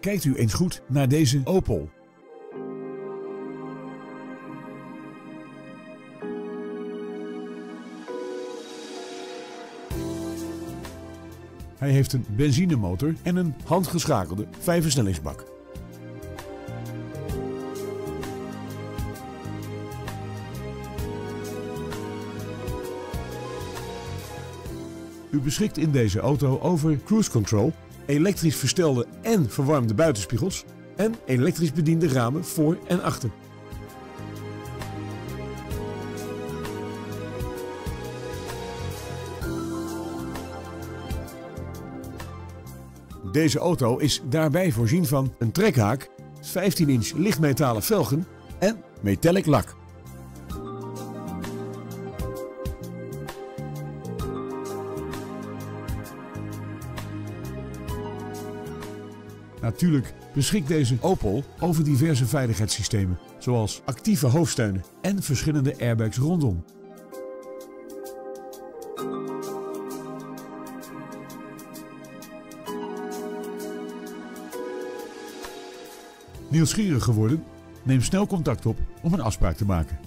Kijkt u eens goed naar deze Opel. Hij heeft een benzinemotor en een handgeschakelde vijfversnellingsbak. U beschikt in deze auto over cruise control, elektrisch verstelde en verwarmde buitenspiegels en elektrisch bediende ramen voor en achter. Deze auto is daarbij voorzien van een trekhaak, 15 inch lichtmetalen velgen en metallic lak. Natuurlijk beschikt deze Opel over diverse veiligheidssystemen, zoals actieve hoofdsteunen en verschillende airbags rondom. Nieuwsgierig geworden? Neem snel contact op om een afspraak te maken.